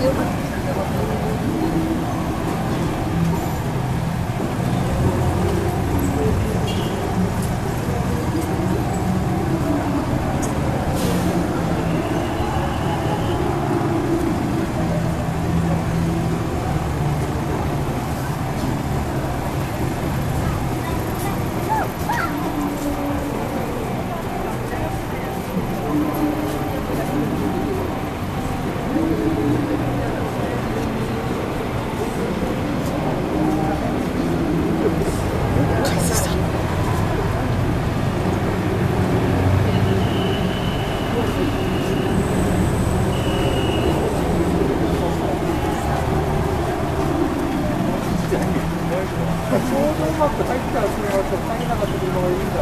yêu mình うまく入ったらすみません入らなかった車がいるんだ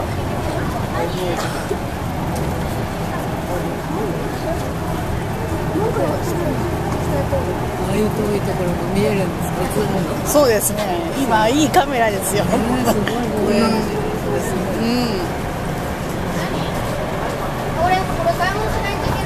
ああいう遠いところも見えるんですそうですね。今いいカメラですよ、すごい望遠、うん、これ買い物しないと